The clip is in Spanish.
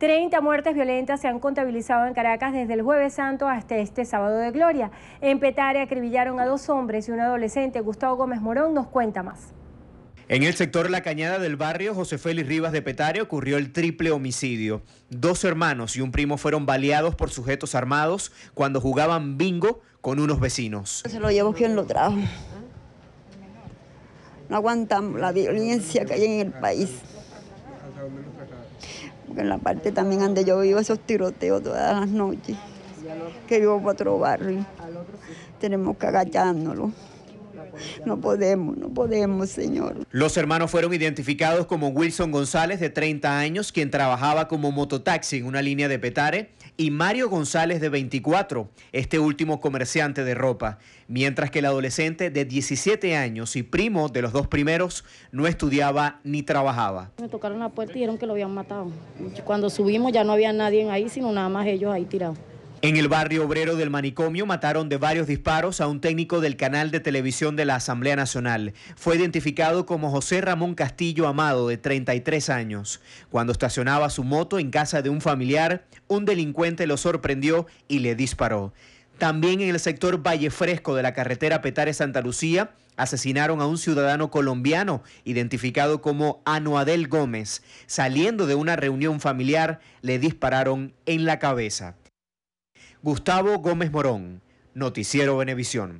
30 muertes violentas se han contabilizado en Caracas desde el jueves santo hasta este sábado de gloria. En Petare acribillaron a dos hombres y un adolescente. Gustavo Gómez Morón nos cuenta más. En el sector La Cañada del barrio José Félix Rivas de Petare ocurrió el triple homicidio. Dos hermanos y un primo fueron baleados por sujetos armados cuando jugaban bingo con unos vecinos. Se lo llevo quien lo trajo. No aguantamos la violencia que hay en el país porque en la parte también donde yo vivo esos tiroteos todas las noches, que vivo por otro barrio. Tenemos que agachárnoslo. No podemos, no podemos, señor. Los hermanos fueron identificados como Wilson González, de 30 años, quien trabajaba como mototaxi en una línea de Petare, y Mario González, de 24, este último comerciante de ropa, mientras que el adolescente de 17 años y primo de los dos primeros no estudiaba ni trabajaba. Me tocaron la puerta y dijeron que lo habían matado. Cuando subimos ya no había nadie ahí, sino nada más ellos ahí tirados. En el barrio obrero del manicomio mataron de varios disparos a un técnico del canal de televisión de la Asamblea Nacional. Fue identificado como José Ramón Castillo Amado, de 33 años. Cuando estacionaba su moto en casa de un familiar, un delincuente lo sorprendió y le disparó. También en el sector Valle Fresco de la carretera Petare-Santa Lucía, asesinaron a un ciudadano colombiano identificado como Anuadel Gómez. Saliendo de una reunión familiar, le dispararon en la cabeza. Gustavo Gómez Morón, Noticiero Venevisión.